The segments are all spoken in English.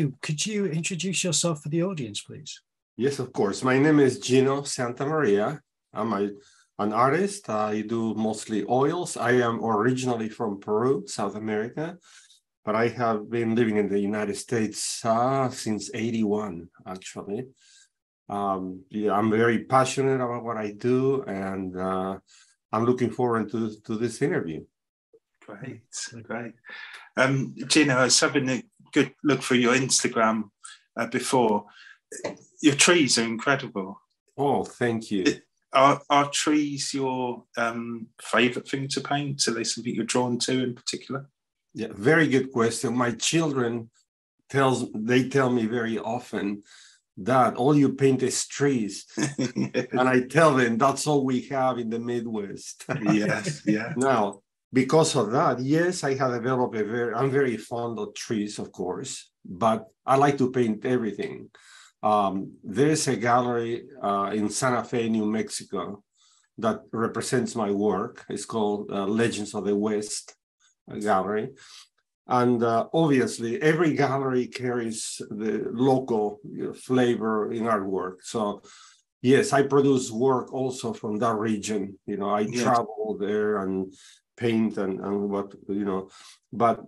Okay, could you introduce yourself for the audience, please? Yes, of course. My name is Gino Santa Maria. I'm a, an artist. I do mostly oils. I am originally from Peru, South America, but I have been living in the United States uh, since 81, actually. Um, yeah, I'm very passionate about what I do, and uh, I'm looking forward to, to this interview. Great, great. Um, Gino, I was having a good look for your Instagram uh, before. Your trees are incredible. Oh, thank you. Are, are trees your um, favorite thing to paint? Are they something you're drawn to in particular? Yeah, very good question. My children tells they tell me very often that all you paint is trees, and I tell them that's all we have in the Midwest. yes, yeah. Now, because of that, yes, I have developed a very, I'm very fond of trees, of course, but I like to paint everything. Um, there's a gallery uh, in Santa Fe, New Mexico, that represents my work. It's called uh, Legends of the West uh, Gallery. And uh, obviously, every gallery carries the local you know, flavor in artwork. So, yes, I produce work also from that region. You know, I yes. travel there and paint and, and what you know but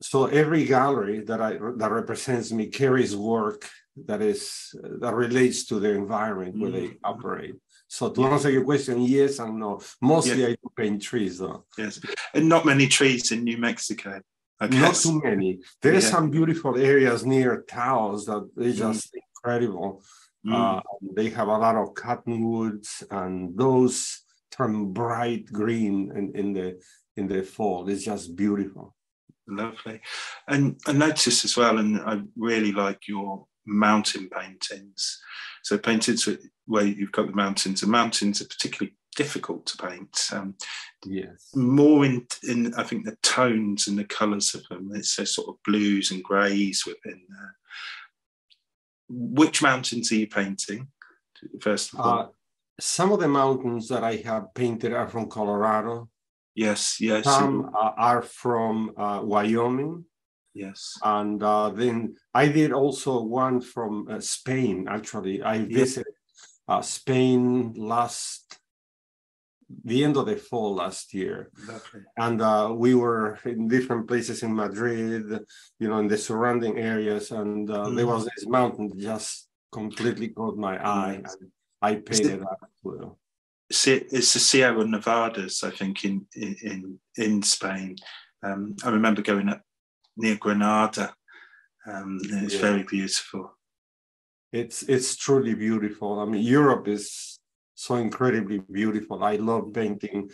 so every gallery that i that represents me carries work that is that relates to the environment where mm-hmm. they operate so to answer your question yes and no mostly i do paint trees though yes and not many trees in new mexico not too many there's yeah. some beautiful areas near taos that they mm. just mm. incredible mm. Uh, they have a lot of cottonwoods and those turn bright green in, in the in the fall. It's just beautiful. Lovely. And I noticed as well, and I really like your mountain paintings. So paintings where you've got the mountains, and mountains are particularly difficult to paint. Um, yes. More in, in, I think, the tones and the colours of them. It's a sort of blues and greys within there. Which mountains are you painting, first of all? Uh, some of the mountains that I have painted are from Colorado. Yes, yes. Some uh, are from uh, Wyoming. Yes. And uh, then I did also one from uh, Spain, actually. I visited uh, Spain last, the end of the fall last year. Lovely. And uh, we were in different places in Madrid, you know, in the surrounding areas. And mm. there was this mountain just completely caught my eye. I painted that as well. It's the Sierra Nevadas, I think, in in in Spain. Um, I remember going up near Granada. Um, it's yeah. very beautiful. It's it's truly beautiful. I mean, Europe is so incredibly beautiful. I love painting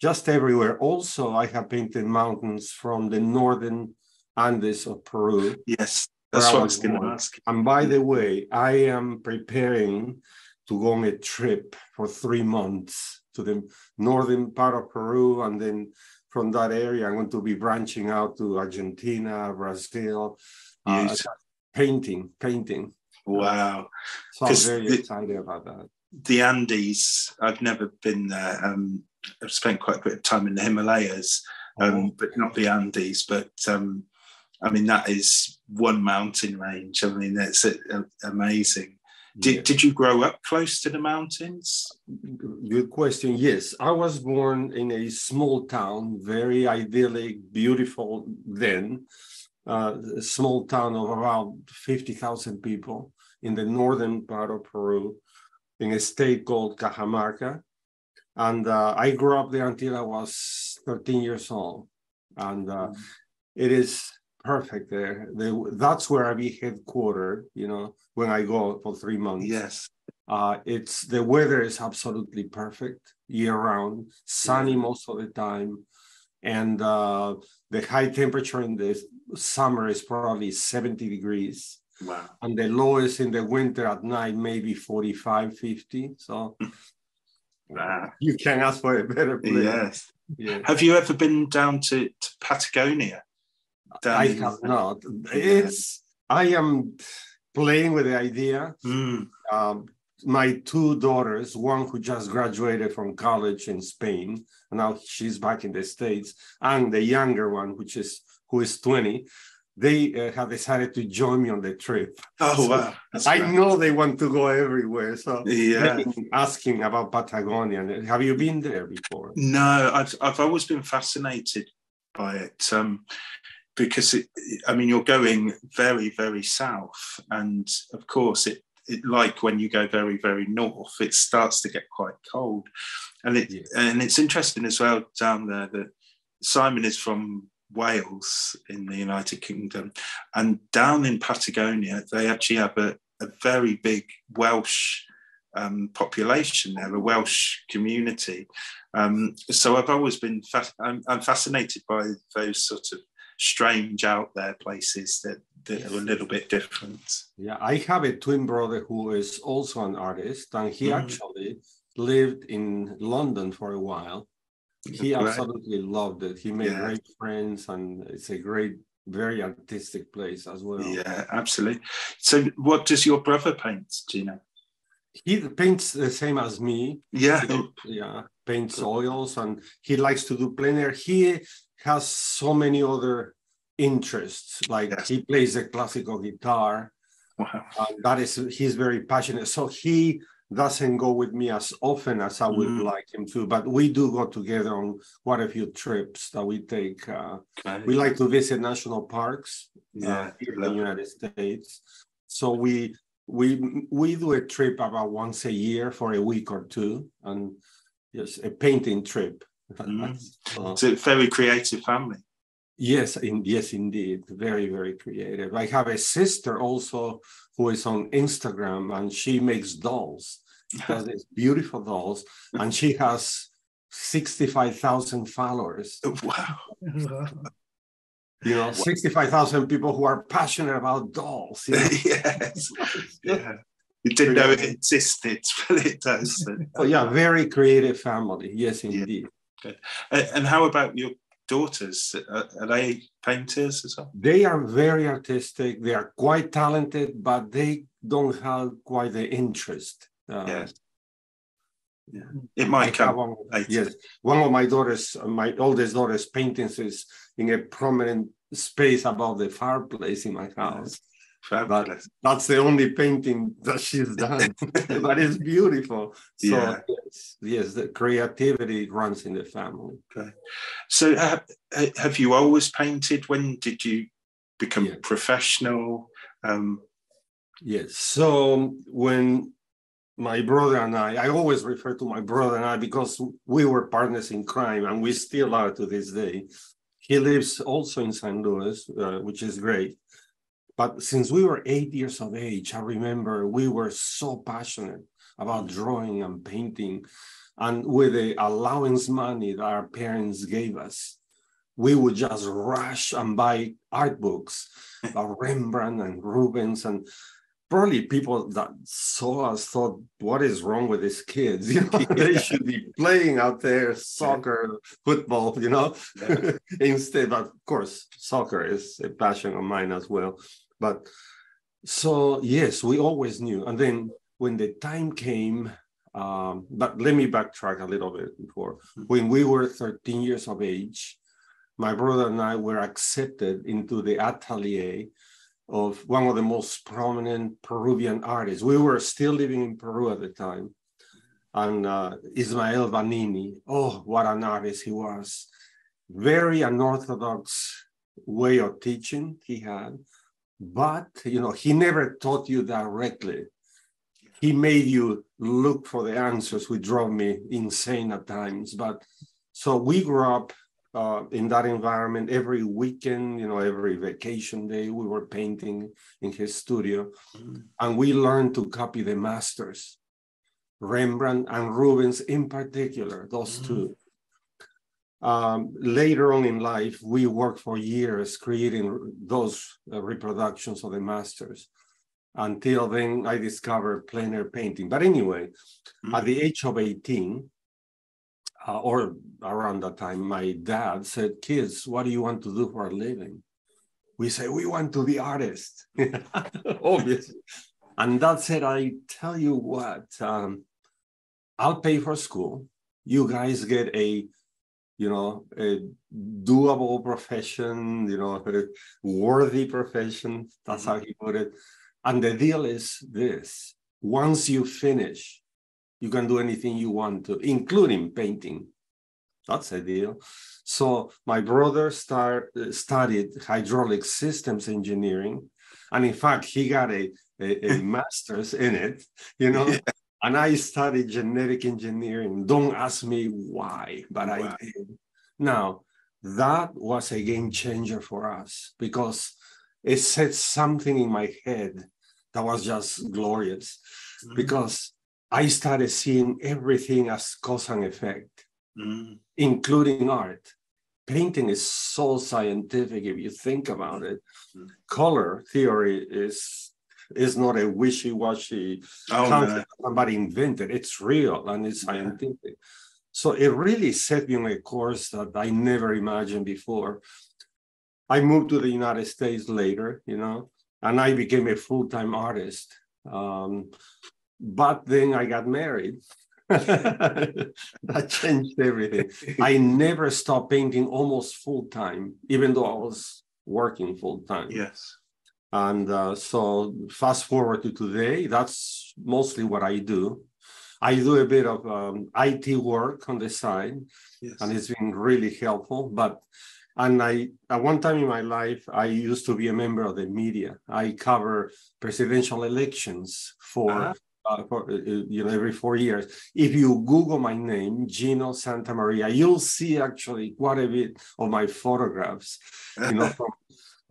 just everywhere. Also, I have painted mountains from the northern Andes of Peru. Yes, that's what I was going to ask. And by the way, I am preparing to go on a trip for three months to the northern part of Peru. And then from that area, I'm going to be branching out to Argentina, Brazil, uh, painting, painting. Wow. So I'm very the, excited about that. The Andes, I've never been there. Um, I've spent quite a bit of time in the Himalayas, um, oh. but not the Andes. But um, I mean, that is one mountain range. I mean, it's amazing. Did, yeah. did you grow up close to the mountains? Good question. Yes, I was born in a small town, very idyllic, beautiful then, uh, a small town of around 50,000 people in the northern part of Peru, in a state called Cajamarca. And uh, I grew up there until I was 13 years old. And uh, mm-hmm. it is perfect there. They, that's where I be headquartered, you know, when I go for three months. Yes. Uh, it's the weather is absolutely perfect year round, sunny most of the time. And uh, the high temperature in the summer is probably 70 degrees. Wow. And the lowest in the winter at night, maybe 45, 50. So wow. you can ask for a better place. Yes. Yeah. Have you ever been down to, to Patagonia? I have not. It's I am playing with the idea. Mm. Um, my two daughters, one who just graduated from college in Spain, and now she's back in the States, and the younger one, which is who is 20, they uh, have decided to join me on the trip. Oh wow! That's I great. know they want to go everywhere, so Yeah. asking about Patagonia. Have you been there before? No, I've I've always been fascinated by it um, because it, I mean you're going very very south, and of course it, it like when you go very very north, it starts to get quite cold, and it Yeah. and it's interesting as well down there that Simon is from Wales in the United Kingdom, and down in Patagonia they actually have a, a very big Welsh um, population there, a Welsh community. Um, so I've always been fa- I'm, I'm fascinated by those sort of strange out there places that, that are a little bit different. Yeah, I have a twin brother who is also an artist, and he Mhm. actually lived in London for a while. He Right. absolutely loved it. He made Yeah. great friends, and it's a great, very artistic place as well. Yeah, absolutely. So, what does your brother paint? Gina? He paints the same as me. Yeah, yeah, paints oils, and he likes to do plein air. He has so many other interests. Like Yes. he plays the classical guitar. wow. Uh, that is, he's very passionate. So he doesn't go with me as often as I would Mm. like him to, but we do go together on quite a few trips that we take. Uh, Okay. we like to visit national parks uh, yeah, here in the. United States. So we we we do a trip about once a year for a week or two, and yes, a painting trip. Mm. It's a very creative family. Yes, in, yes, indeed. Very, very creative. I have a sister also who is on Instagram and she makes dolls. She does these beautiful dolls, and she has 65,000 followers. Wow. You know, 65,000 people who are passionate about dolls. you know. yes. Yeah. You didn't know it existed, but it does. So, yeah, very creative family. Yes, Yeah. Indeed. And uh, and how about your daughters? Are, are they painters as well? They are very artistic. They are quite talented, but they don't have quite the interest. Uh, Yes. Yeah. It might come one-. Yes, one of my daughters, my oldest daughter's paintings is in a prominent space above the fireplace in my house. Fabulous. That's the only painting that she's done, but it's beautiful. So Yeah. yes, yes, the creativity runs in the family. Okay. So, uh, have you always painted? When did you become Yeah. professional? Um, Yes. So when my brother and I, I always refer to my brother and I because we were partners in crime and we still are to this day. He lives also in St. Louis, uh, which is great. But since we were eight years of age, I remember we were so passionate about mm. drawing and painting. And with the allowance money that our parents gave us, we would just rush and buy art books about Rembrandt and Rubens and probably people that saw us thought, what is wrong with these kids? You know, they should be playing out there soccer, football, you know, instead. But of course, soccer is a passion of mine as well. But so, yes, we always knew. And then when the time came, um, but let me backtrack a little bit before. When we were 13 years of age, my brother and I were accepted into the atelier of one of the most prominent Peruvian artists. We were still living in Peru at the time. And uh, Ismael Vanini, oh, what an artist he was. Very unorthodox way of teaching he had. But, you know, he never taught you directly. He made you look for the answers, which drove me insane at times. But so we grew up uh, in that environment every weekend, you know, every vacation day, we were painting in his studio. Mm. And we learned to copy the masters, Rembrandt and Rubens in particular, those Mm. two. Um, later on in life, we worked for years creating those uh, reproductions of the masters. Until then, I discovered plein air painting. But anyway, Mm. at the age of 18, uh, or around that time, my dad said, Kids, what do you want to do for a living? We say, We want to be artists, obviously. And dad said, I tell you what, um, I'll pay for school. You guys get a you know, a doable profession, you know, a worthy profession. That's how he put it. And the deal is this once you finish, you can do anything you want to, including painting. That's a deal. So my brother start, studied hydraulic systems engineering. And in fact, he got a, a, a master's in it, you know. Yeah. And I studied genetic engineering. Don't ask me why, but wow. I did. Now, that was a game changer for us because it set something in my head that was just glorious mm-hmm. because I started seeing everything as cause and effect, mm-hmm. including art. Painting is so scientific if you think about it. Mm-hmm. Color theory is is not a wishy-washy oh, concept no. somebody invented. It's real and it's scientific. Yeah. So it really set me on a course that I never imagined before. I moved to the United States later, you know, and I became a full-time artist. Um, but then I got married. that changed everything. I never stopped painting almost full time, even though I was working full time. Yes. And uh, so, fast forward to today, that's mostly what I do. I do a bit of um, IT work on the side, yes. and it's been really helpful. But and I, at one time in my life, I used to be a member of the media. I cover presidential elections for, uh-huh. uh, for uh, uh, you know, every four years. If you Google my name, Gino Santa Maria, you'll see actually quite a bit of my photographs, you know, from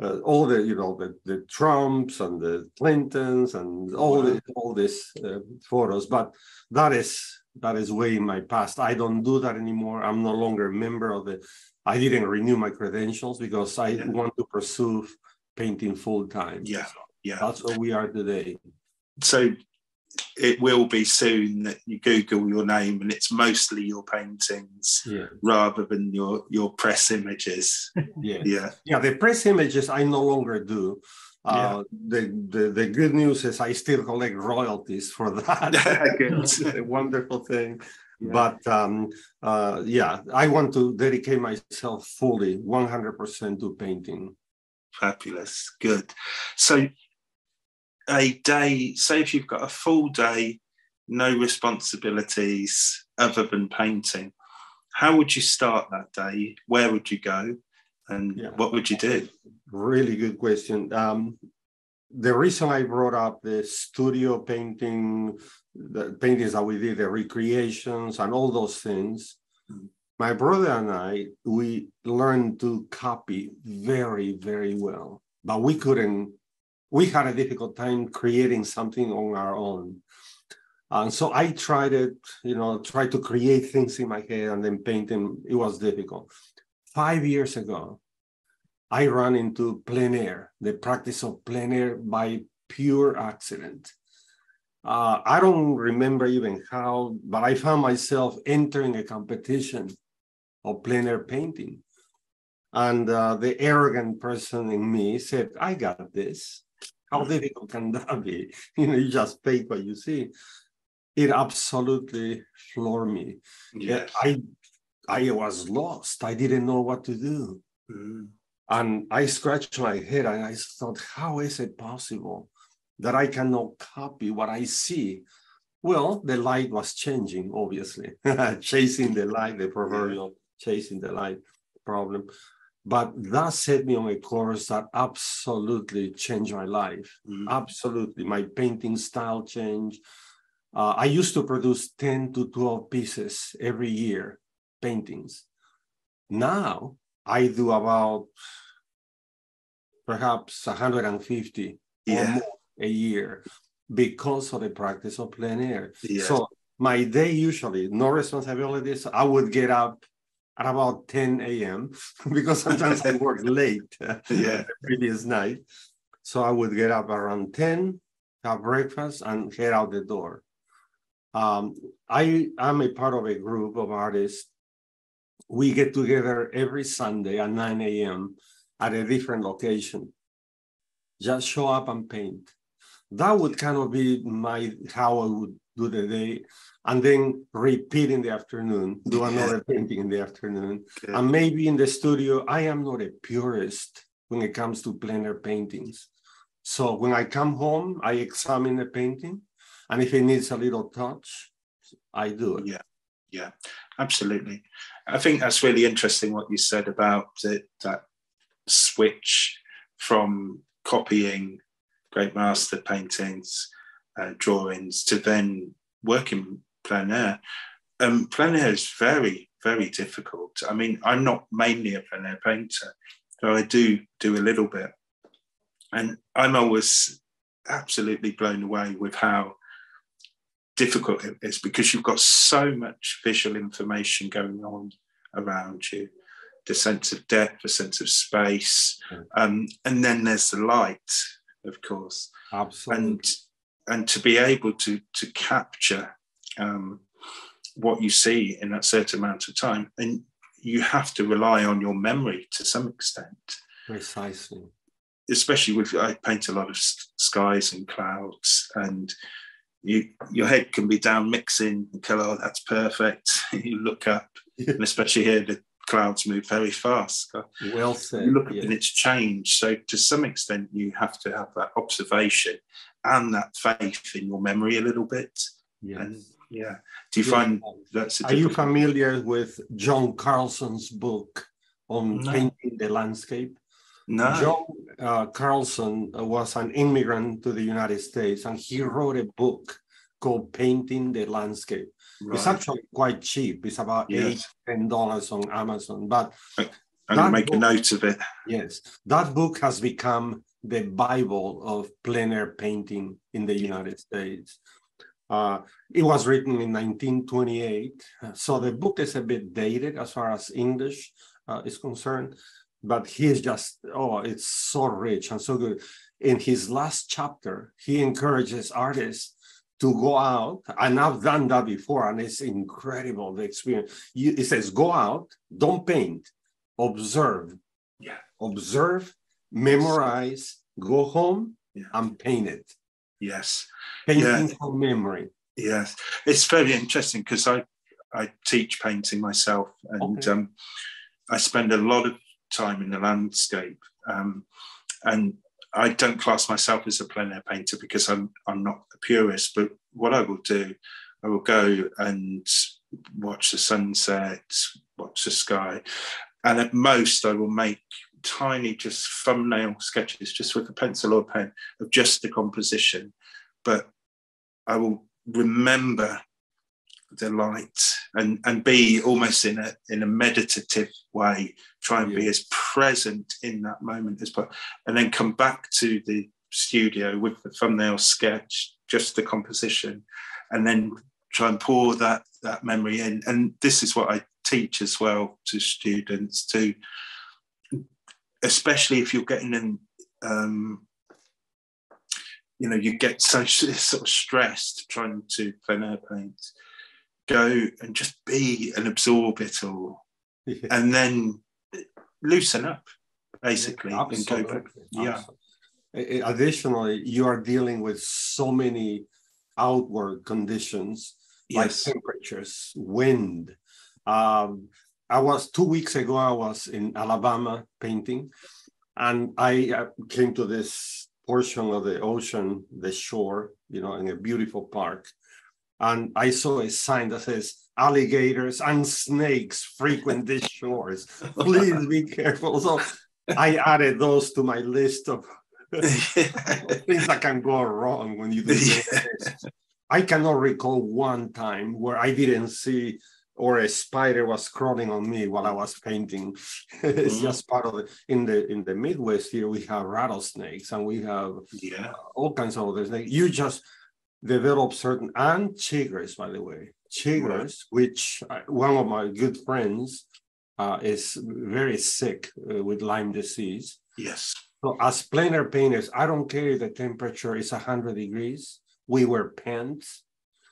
uh, all the, you know, the, the Trumps and the Clintons and all the, all these uh, photos. But that is that is way in my past. I don't do that anymore. I'm no longer a member of the I didn't renew my credentials because I yeah. want to pursue painting full time. Yeah, yeah. That's where we are today. So it will be soon that you Google your name and it's mostly your paintings yeah. rather than your your press images. yeah, yeah, yeah. The press images I no longer do. Uh, yeah. the, the the good news is I still collect royalties for that. it's a wonderful thing. But um, uh, yeah, I want to dedicate myself fully, 100% to painting. Fabulous. Good. So, a day, say if you've got a full day, no responsibilities other than painting, how would you start that day? Where would you go? And yeah. what would you do? Really good question. Um, the reason I brought up the studio painting, the paintings that we did, the recreations and all those things, my brother and I, we learned to copy very, very well, but we couldn't, we had a difficult time creating something on our own. And so I tried it, you know, tried to create things in my head and then painting, it was difficult. Five years ago, I ran into plein air, the practice of plein air by pure accident. Uh, I don't remember even how, but I found myself entering a competition of plein air painting. And uh, the arrogant person in me said, I got this. How difficult can that be? You know, you just paint what you see. It absolutely floored me. Yes. I I was lost. I didn't know what to do. Mm. And I scratched my head and I thought, how is it possible that I cannot copy what I see? Well, the light was changing, obviously, chasing the light, the proverbial chasing the light problem. But that set me on a course that absolutely changed my life. Mm-hmm. Absolutely. My painting style changed. Uh, I used to produce 10 to 12 pieces every year, paintings. Now I do about perhaps 150 yeah. or more a year because of the practice of plein air. So my day usually, no responsibilities. I would get up at about 10 a.m. because sometimes I work late yeah. the previous night. So I would get up around 10, have breakfast, and head out the door. Um, I am a part of a group of artists. We get together every Sunday at 9 a.m at a different location. Just show up and paint. That would kind of be my how I would do the day, and then repeat in the afternoon, do another painting in the afternoon. Good. And maybe in the studio, I am not a purist when it comes to plein air paintings. So when I come home, I examine the painting, and if it needs a little touch, I do it. Yeah, yeah, absolutely. I think that's really interesting what you said about it, that switch from copying great master paintings, uh, drawings to then working plein air. Um, plein air is very, very difficult. I mean, I'm not mainly a plein air painter, so I do do a little bit. And I'm always absolutely blown away with how difficult it is because you've got so much visual information going on around you the sense of depth, the sense of space, Mm. um, and then there's the light, of course, Absolutely. and and to be able to to capture um, what you see in that certain amount of time, and you have to rely on your memory to some extent Precisely. especially with I paint a lot of skies and clouds, and you your head can be down mixing and color. Oh, that's perfect. you look up, and especially here the clouds move very fast. Well said. You look up and it's changed. So to some extent, you have to have that observation and that faith in your memory a little bit. Yes. And yeah, do you Yeah. find that's a Are you familiar with John Carlson's book on No. painting the landscape? No. John uh, Carlson was an immigrant to the United States and he wrote a book called Painting the Landscape. It's actually quite cheap. It's about Yes. eight, ten dollars on Amazon. But I'm that make a note of it. yes, that book has become the Bible of plein air painting in the United States. Uh, it was written in 1928, so the book is a bit dated as far as English uh, is concerned, but he is just, oh, it's so rich and so good. In his last chapter, he encourages artists to go out, and I've done that before, and it's incredible the experience. It says, go out, don't paint, observe. Yeah. Observe, memorize, go home, Yeah. and paint it. Yes. Painting from memory. Yes, it's very interesting because I I teach painting myself, and Okay. um, I spend a lot of time in the landscape. Um, and I don't class myself as a plein air painter because I'm I'm not a purist. But what I will do, I will go and watch the sunset, watch the sky, and at most I will make tiny just thumbnail sketches just with a pencil or pen of just the composition. But i will remember the light and and be almost in a in a meditative way try and be as present in that moment as possible and then come back to the studio with the thumbnail sketch just the composition and then try and pour that that memory in. And this is what i teach as well to students to especially if you're getting in um, you know you get so sort of stressed trying to plein air paint go and just be and absorb it all. And then loosen up basically and go back. Yeah. Absolutely. Additionally, you are dealing with so many outward conditions like yes. temperatures, wind. Um, I was two weeks ago. I was in Alabama painting, and I uh, came to this portion of the ocean, the shore, you know, in a beautiful park, and I saw a sign that says alligators and snakes frequent these shores. Please be careful. So I added those to my list of things that can go wrong when you do this. I cannot recall one time where I didn't see or a spider was crawling on me while I was painting. it's Mhm. just part of it. In the in the Midwest here, we have rattlesnakes and we have yeah all kinds of other snakes. You just develop certain and chiggers, by the way, chiggers, which uh, one of my good friends uh, is very sick uh, with Lyme disease. yes So as plein air painters, I don't care if the temperature is 100 degrees. We wear pants,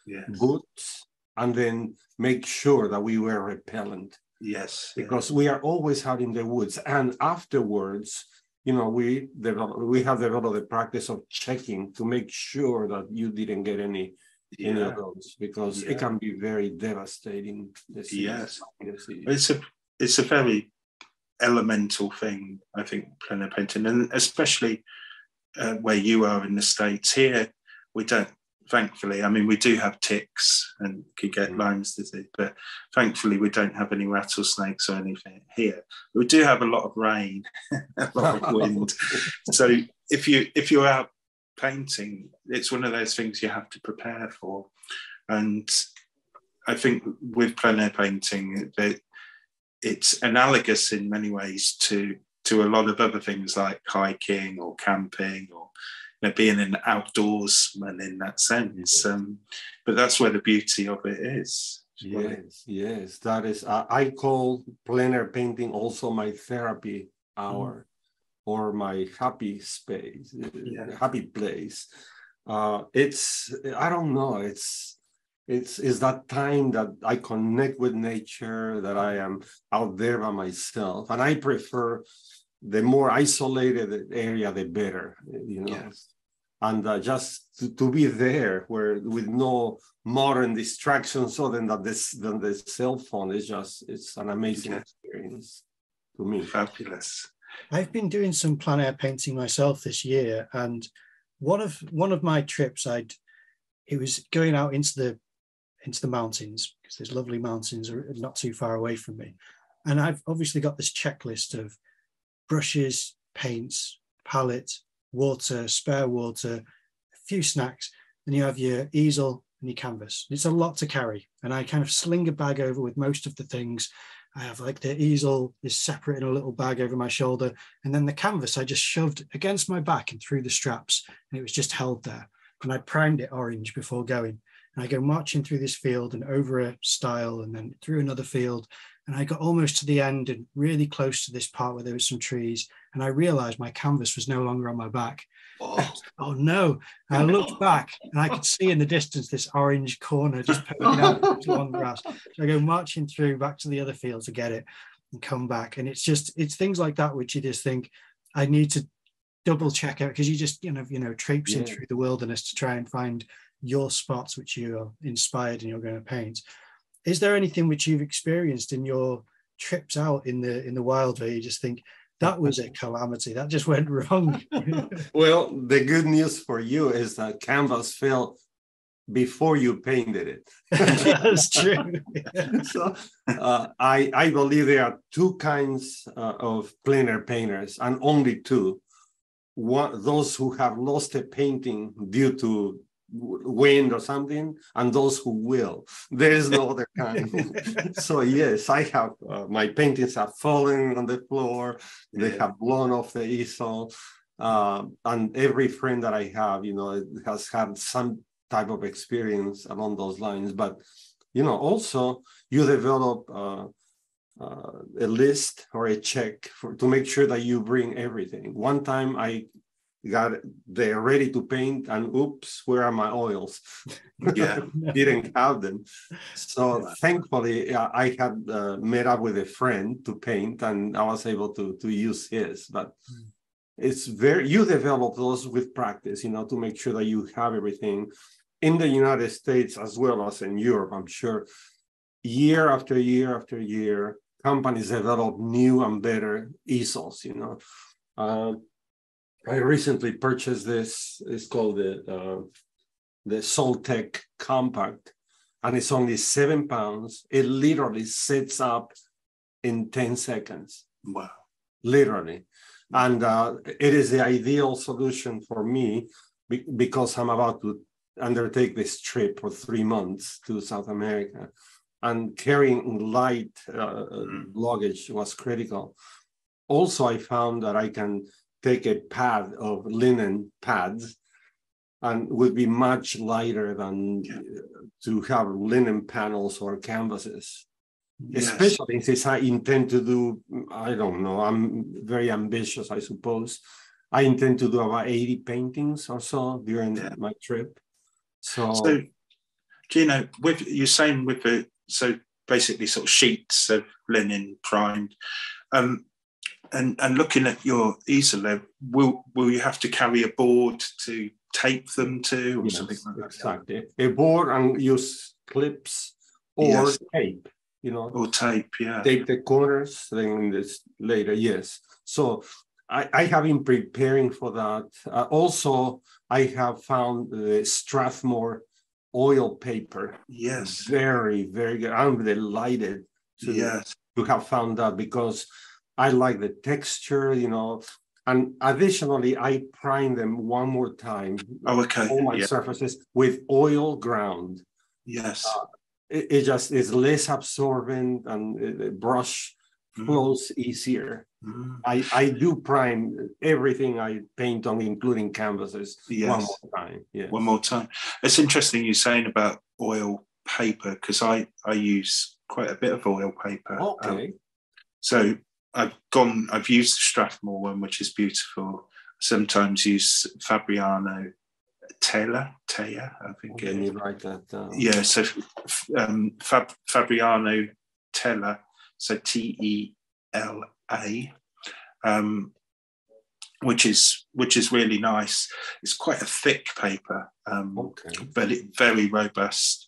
yes boots, and then make sure that we wear repellent yes because we are always out in the woods. And afterwards, you know, we develop, we have developed the practice of checking to make sure that you didn't get any yeah. any of those because yeah. it can be very devastating. Yes, it's a it's a very elemental thing, I think, painting, and especially uh, where you are in the states. Here, we don't. Thankfully, I mean, we do have ticks and could get mm. Lyme's disease, but thankfully, we don't have any rattlesnakes or anything here. We do have a lot of rain, a lot of wind. so if you if you're out painting, it's one of those things you have to prepare for. And I think with plein air painting, that it's analogous in many ways to to a lot of other things like hiking or camping or you know, being an outdoorsman in that sense. Um, but that's where the beauty of it is. Yes, yes, that is. Uh, I call plein air painting also my therapy hour or my happy space, yeah. happy place. Uh, it's I don't know. It's it's is that time that I connect with nature, that I am out there by myself, and I prefer the more isolated area, the better. You know. Yes. And uh, just to, to be there, where with no modern distractions other than this than the cell phone is just it's an amazing yeah. experience to me. Fabulous. I've been doing some plein air painting myself this year, and one of one of my trips, I'd it was going out into the into the mountains because there's lovely mountains are not too far away from me, and I've obviously got this checklist of brushes, paints, palette, water, spare water, a few snacks, and you have your easel and your canvas. It's a lot to carry, and I kind of sling a bag over with most of the things I have like the easel is separate in a little bag over my shoulder. And then the canvas I just shoved against my back and through the straps. And it was just held there. And I primed it orange before going. And I go marching through this field and over a stile and then through another field. And I got almost to the end and really close to this part where there was some trees. And I realized my canvas was no longer on my back. Oh, oh no. And I looked back and I could see in the distance this orange corner just poking out of long grass. So I go marching through back to the other field to get it and come back. And it's just, it's things like that which you just think, I need to double check out because you just, you know, you know, traipsing yeah. through the wilderness to try and find your spots which you're inspired and you're going to paint. Is there anything which you've experienced in your trips out in the in the wild where you just think that was a calamity. That just went wrong. well, the good news for you is that canvas fell before you painted it. That's true. so uh, I, I believe there are two kinds uh, of plein air painters, and only two. One, those who have lost a painting due to wind or something, and those who will. There is no other kind. so yes, I have uh, my paintings have fallen on the floor. They have blown off the easel, uh, and every friend that I have, you know, has had some type of experience along those lines. But you know, also you develop. Uh, uh, a list or a check for, to make sure that you bring everything. One time I got they're ready to paint and oops where are my oils? Yeah. Didn't have them. So thankfully i had uh, met up with a friend to paint and i was able to to use his but mm. it's very you develop those with practice you know to make sure that you have everything in the united states as well as in europe i'm sure. Year after year after year companies develop new and better easels you know. Uh, I recently purchased this. It's called the uh, the Soltek Compact, and it's only seven pounds. It literally sets up in ten seconds. Wow! Literally, and uh, it is the ideal solution for me be- because I'm about to undertake this trip for three months to South America, and carrying light uh, mm. luggage was critical. Also, I found that I can take a pad of linen pads and would be much lighter than yeah. to have linen panels or canvases. Yes. Especially since I intend to do, I don't know, I'm very ambitious, I suppose. I intend to do about 80 paintings or so during yeah. my trip. So, so Gino, with you're saying with the so basically sort of sheets of linen primed. Um, and and looking at your easel, will will you have to carry a board to tape them to, or Yes, something like that? exactly. A board and use clips or Yes. tape. You know, Or tape, yeah. tape the corners. Then this later, yes. So I, I have been preparing for that. Uh, also, I have found the Strathmore oil paper yes, very, very good. I'm delighted to yes, to have found that because I like the texture, you know. And additionally, I prime them one more time, oh, okay, all my yeah, surfaces with oil ground. yes, It, it just is less absorbent and uh, the brush Mm. flows easier. Mm, I, I do prime everything I paint on, including canvases, yes. one yes. more time. Yeah. One more time. It's interesting you saying about oil paper because I I use quite a bit of oil paper. Um, Okay. so I've gone. I've used the Strathmore one, which is beautiful. Sometimes use Fabriano Tela. Tela, I think. Me is. write that down. Yeah. So um, Fab, Fabriano Tela, So T E L A. Um, which is which is really nice. It's quite a thick paper. Um, Okay. but it, very robust.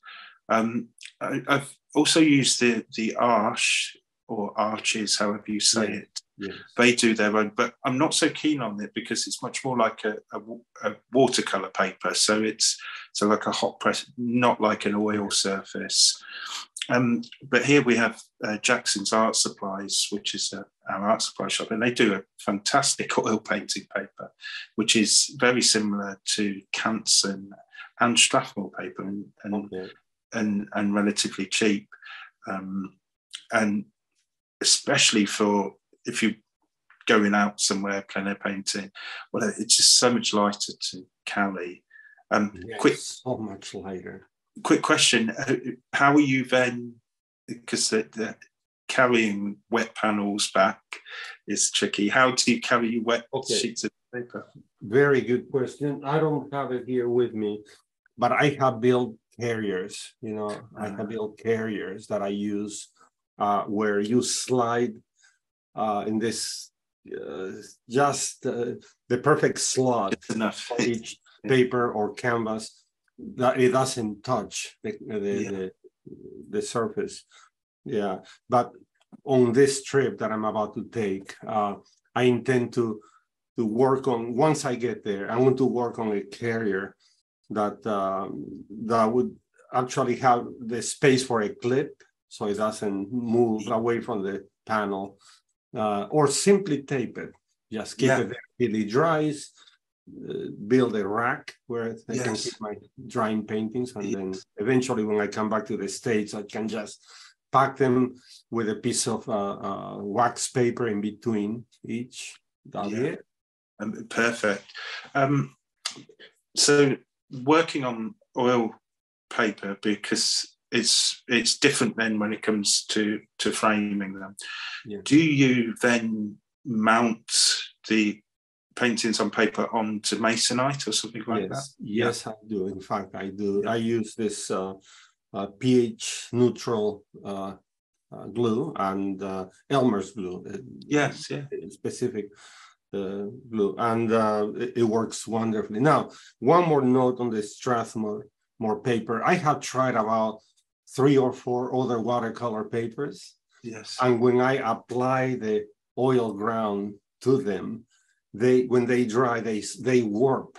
Um, I, I've also used the the arch or arches, however you say Yeah. it. Yes. They do their own, but I'm not so keen on it because it's much more like a, a, a watercolor paper. So it's so like a hot press, not like an oil surface. Um, but here we have uh, Jackson's Art Supplies, which is uh, our art supply shop, and they do a fantastic oil painting paper, which is very similar to Canson and Strathmore paper, and and, Okay. and, and relatively cheap, um, and especially for if you're going out somewhere plein air painting, well, it's just so much lighter to carry. Um, Yeah, quick so much lighter. quick question uh, how are you then because the, the carrying wet panels back is tricky how do you carry your wet Okay. sheets of paper Very good question. I don't have it here with me, but I have built carriers. You know, I have built carriers that I use uh, where you slide uh, in this uh, just uh, the perfect slot for each paper or canvas that it doesn't touch the the, Yeah. the, the surface. Yeah, but on this trip that I'm about to take, uh, I intend to to work on once I get there. I want to work on a carrier that um, that would actually have the space for a clip, so it doesn't move away from the panel, uh, or simply tape it. Just keep Yeah. it there till it dries. Uh, build a rack where I can keep my drying paintings, and Yes. then eventually, when I come back to the states, I can just pack them with a piece of uh, uh, wax paper in between each. That'll be Yeah. it. um, perfect um, so working on oil paper because it's it's different then when it comes to to framing them Yeah. do you then mount the paintings on paper onto masonite or something like that yes, yes, I do. In fact, I do. I use this uh, uh, pH neutral uh, uh, glue and uh, Elmer's glue. uh, yes yeah specific uh, glue, and uh, it, it works wonderfully. Now, one more note on the Strathmore more paper. I have tried about three or four other watercolor papers, yes and when I apply the oil ground to them, they when they dry, they they warp.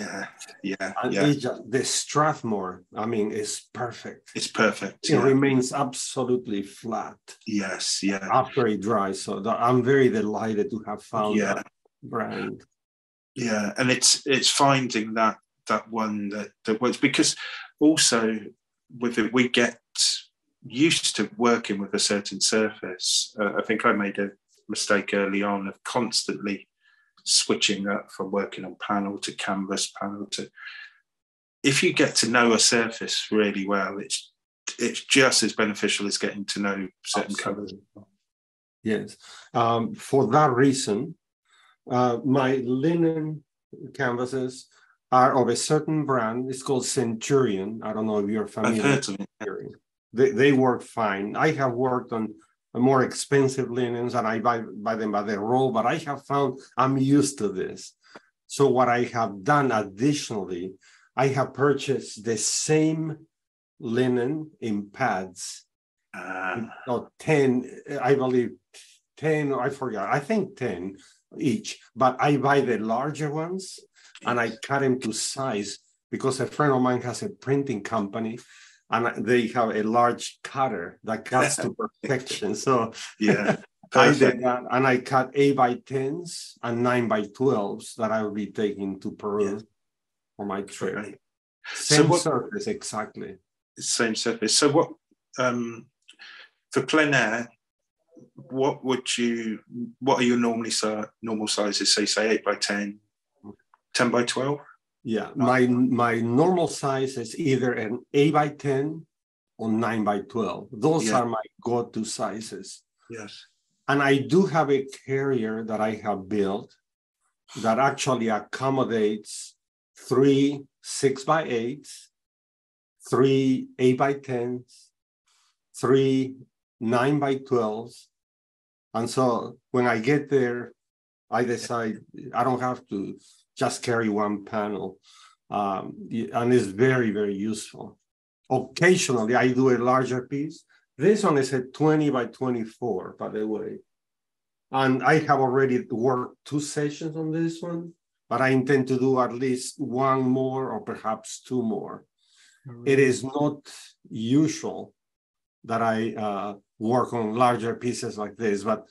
yeah yeah And yeah just, the Strathmore, I mean, is perfect. it's perfect It yeah. remains absolutely flat yes yeah after it dries. So I'm very delighted to have found Yeah. that brand. yeah and it's it's finding that that one that that works because also with it we get used to working with a certain surface. Uh, i think i made a mistake early on of constantly switching up from working on panel to canvas panel to if you get to know a surface really well it's it's just as beneficial as getting to know certain colors Yes. Um, for that reason, uh, my linen canvases are of a certain brand. It's called Centurion. I don't know if you're familiar. i've heard of it. They, they work fine. I have worked on more expensive linens and I buy, buy them by the roll, but I have found I'm used to this. So what I have done additionally, I have purchased the same linen in pads. Uh, No, 10, I believe 10, I forgot, I think 10 each, but I buy the larger ones and I cut them to size because a friend of mine has a printing company and they have a large cutter that cuts to perfection. So yeah. I did that and I cut eight by tens and nine by twelves that I will be taking to Peru Yeah. for my trip. Great. So Same what- surface, exactly. Same surface. So what um for plein air, what would you what are your normally normal sizes? So you say eight by 10, 10 by 12? Yeah, my my normal size is either an eight by ten or nine by twelve. Those Yeah. are my go-to sizes. Yes. And I do have a carrier that I have built that actually accommodates three six by eights, three eight by tens, three nine by twelves. And so when I get there, I decide I don't have to just carry one panel. Um, and it's very, very useful. Occasionally, I do a larger piece. This one is a 20 by 24, by the way. And I have already worked two sessions on this one, but I intend to do at least one more or perhaps two more. It is not usual that I uh, work on larger pieces like this, but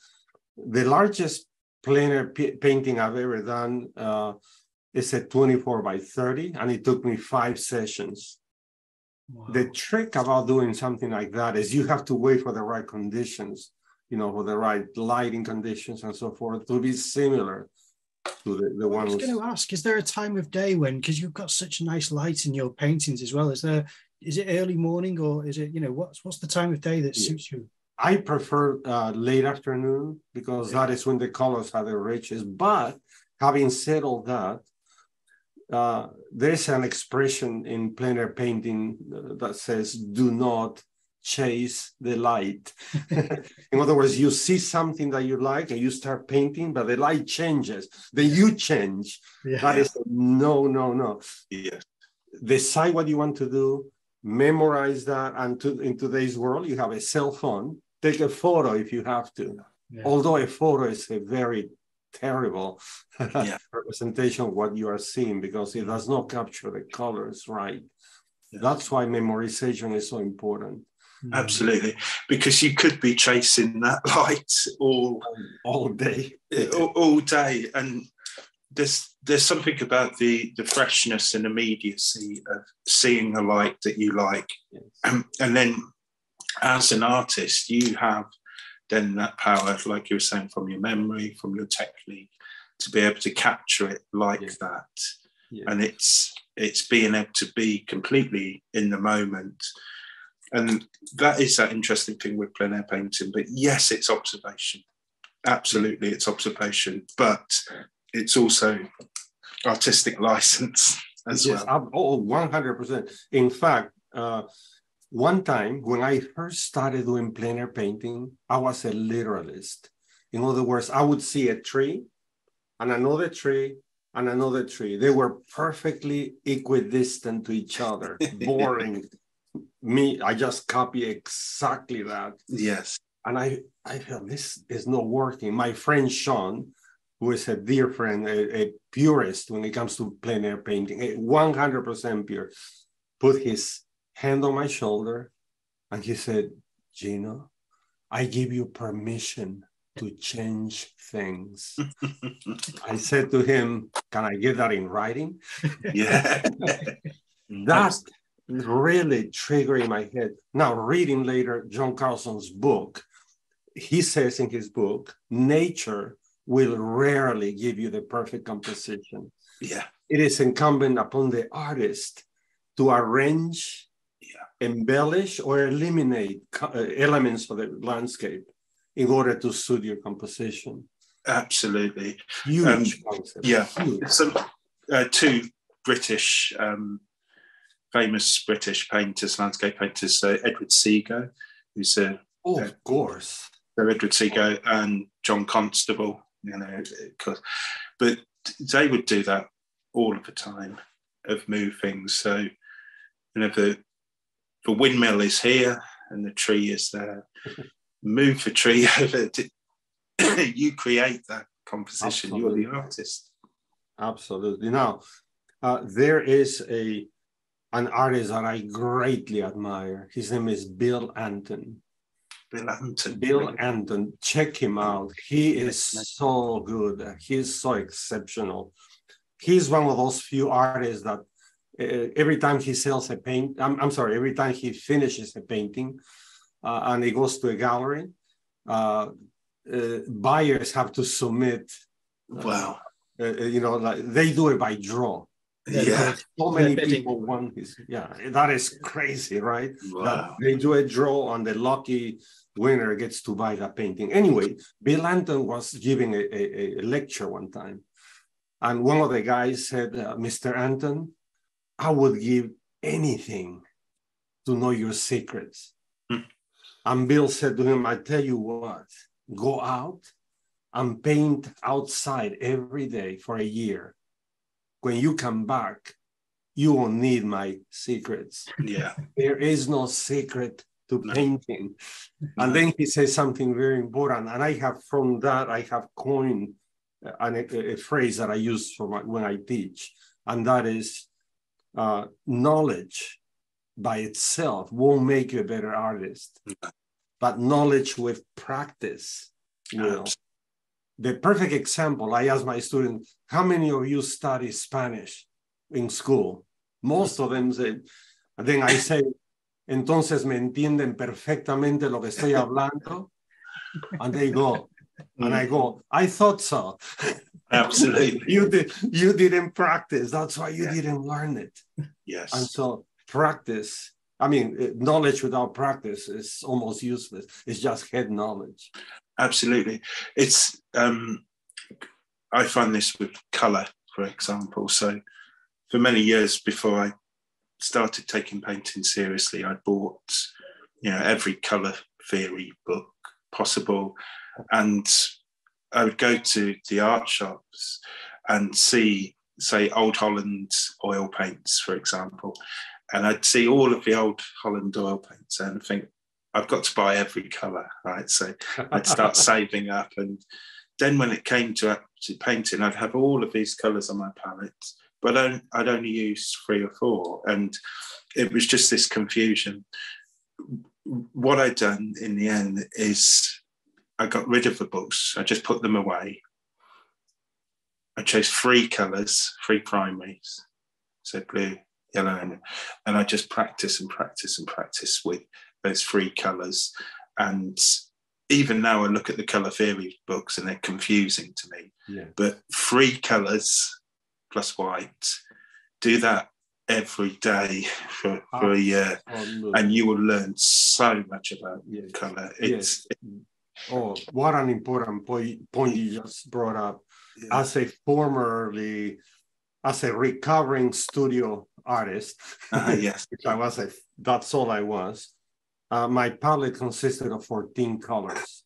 the largest plein air painting I've ever done uh, is a 24 by 30, and it took me five sessions. Wow. The trick about doing something like that is you have to wait for the right conditions, you know, for the right lighting conditions and so forth to be similar to the, the I was going to ask, is there a time of day when, because you've got such a nice light in your paintings as well, is there, is it early morning or is it, you know, what's what's the time of day that Yeah. suits you? I prefer uh, late afternoon because that is when the colors are the richest. But having said all that, uh, there's an expression in plein air painting uh, that says, do not chase the light. in other words, you see something that you like and you start painting, but the light changes, then you change. Yeah. That is no, no, no. Yes. Decide what you want to do, memorize that. And to, in today's world, you have a cell phone. Take a photo if you have to Yeah. although a photo is a very terrible Yeah. representation of what you are seeing because it does not capture the colors right. Yeah. That's why memorization is so important Mm. Absolutely. Because you could be chasing that light all all day. all, all day and there's there's something about the the freshness and immediacy of seeing the light that you like Yes. and, and then as an artist you have then that power like you were saying from your memory from your technique to be able to capture it like Yeah. that Yeah. and it's it's being able to be completely in the moment and that is that interesting thing with plein air painting but yes it's observation absolutely it's observation but it's also artistic license as yes, well oh, 100%. In fact, uh, one time when I first started doing plein air painting, I was a literalist. In other words, I would see a tree and another tree and another tree. They were perfectly equidistant to each other, boring. Me, I just copy exactly that. yes And I, I felt this is not working. My friend Sean, who is a dear friend, a, a purist when it comes to plein air painting, a 100% pure, put his hand on my shoulder and he said, Gino, I give you permission to change things. I said to him, Can I get that in writing? yeah That really triggering my head. Now, reading later John Carlson's book, he says in his book, nature will rarely give you the perfect composition. yeah It is incumbent upon the artist to arrange, embellish, or eliminate uh, elements of the landscape in order to suit your composition. absolutely Huge concept. yeah. Huge. some uh, two british um famous british painters landscape painters uh, edward seago who's a Oh, of course. So Edward Seago and John Constable, you know, because but they would do that all of the time of moving. So, you know, the, the windmill is here and the tree is there. Move the tree over. you create that composition. Absolutely. You're the artist. Absolutely. Now, uh, there is a an artist that I greatly admire. His name is Bill Anton. Bill Anton. Bill Anton. Check him out. He is so good. He's so exceptional. He's one of those few artists that uh, every time he sells a paint, I'm, I'm sorry, every time he finishes a painting uh, and he goes to a gallery, uh, uh buyers have to submit. Uh, wow. Uh, you know, like they do it by draw. Yeah. So many people want his. Yeah, that is crazy, right? Wow. That they do a draw on the lucky winner gets to buy that painting. Anyway, Bill Anton was giving a, a, a lecture one time. And one of the guys said, uh, Mr. Anton, I would give anything to know your secrets. Hmm. And Bill said to him, I tell you what, go out and paint outside every day for a year when you come back, you won't need my secrets. Yeah. There is no secret to painting. And then he says something very important. And I have, from that, I have coined an, a, a, phrase that I use for my, when I teach. And that is uh, knowledge by itself won't make you a better artist, but knowledge with practice will the perfect example, I ask my students, how many of you study Spanish in school? Most of them say, and then I say, entonces me entienden perfectamente lo que estoy hablando? And they go, and I go, I thought so. Absolutely. you did you didn't practice. That's why you yeah. didn't learn it. Yes. And so practice. I mean, knowledge without practice is almost useless. It's just head knowledge absolutely. It's um, I find this with colour, for example. So for many years before I started taking painting seriously, I bought you know every colour theory book possible, and I would go to the art shops and see, say, Old Holland oil paints, for example, and I'd see all of the Old Holland oil paints and think, I've got to buy every colour, right? So I'd start saving up, and then when it came to, to painting, I'd have all of these colours on my palette, but I'd, I'd only use three or four, and it was just this confusion. What I'd done in the end is I got rid of the books. I just put them away. I chose three colours, three primaries, so blue, yellow, and, and I just practice and practice and practice with those three colours. And even now, I look at the colour theory books and they're confusing to me. Yeah. But three colours plus white, do that every day for, for a year, and you will learn so much about yes. colour. It's yes. oh, what an important point, point you just brought up. Yeah. As a formerly, as a recovering studio artist, uh, yes, I was a, that's all I was uh, my palette consisted of 14 colors.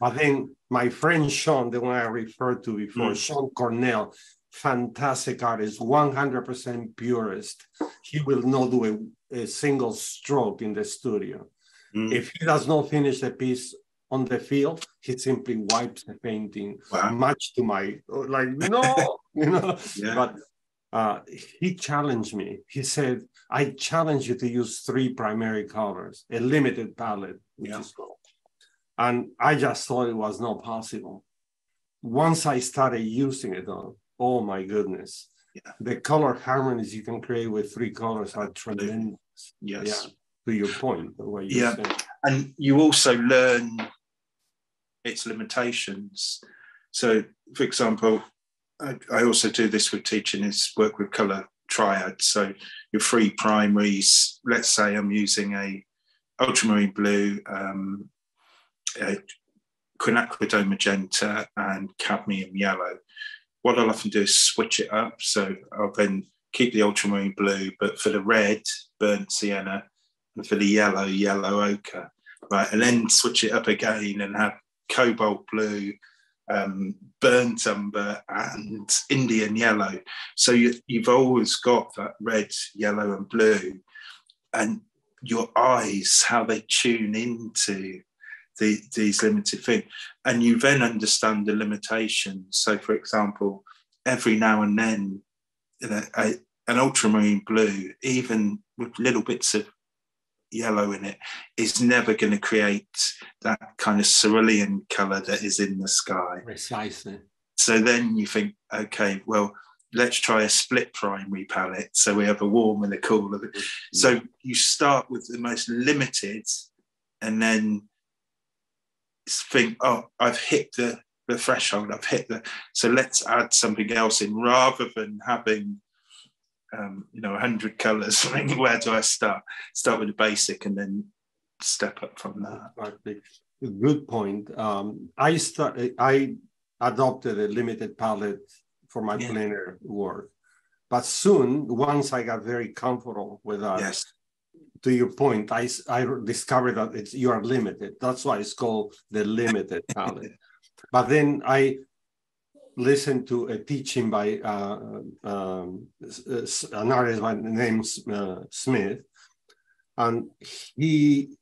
I think my friend Sean, the one I referred to before, mm. Sean Cornell, fantastic artist, 100% purist. He will not do a, a single stroke in the studio. Mm. If he does not finish a piece on the field, he simply wipes the painting, wow. much to my, like, no, you know, yeah. but uh, he challenged me. He said, I challenge you to use three primary colors, a limited palette, which yeah. is cool. And I just thought it was not possible. Once I started using it, though, oh my goodness, yeah. the color harmonies you can create with three colors are tremendous. Yes. Yeah, to your point, the way you yeah. And you also learn its limitations. So, for example, I, I also do this with teaching is work with color triad. So your three primaries, let's say I'm using a ultramarine blue, um, a quinacridone magenta and cadmium yellow. What I'll often do is switch it up. So I'll then keep the ultramarine blue, but for the red, burnt sienna, and for the yellow, yellow ochre. right? And then switch it up again and have cobalt blue, um, burnt umber, and Indian yellow. So you, you've always got that red, yellow, and blue, and your eyes, how they tune into the, these limited things, and you then understand the limitations. So, for example, every now and then, you know, a, an ultramarine blue, even with little bits of yellow in it, is never going to create that kind of cerulean color that is in the sky. Precisely. So then you think, okay, well, let's try a split primary palette. So we have a warm and a cool. Mm-hmm. So you start with the most limited and then think, oh, I've hit the, the threshold, I've hit the, so let's add something else in rather than having um, you know, 100 colors. Where do I start? Start with the basic and then step up from that. Good point. Um, I started, I adopted a limited palette for my yeah. plein air work. But soon, once I got very comfortable with that, yes. To your point, I, I discovered that it's you are limited. That's why it's called the limited palette. but then I listened to a teaching by uh, um, an artist by the name uh, Smith, and he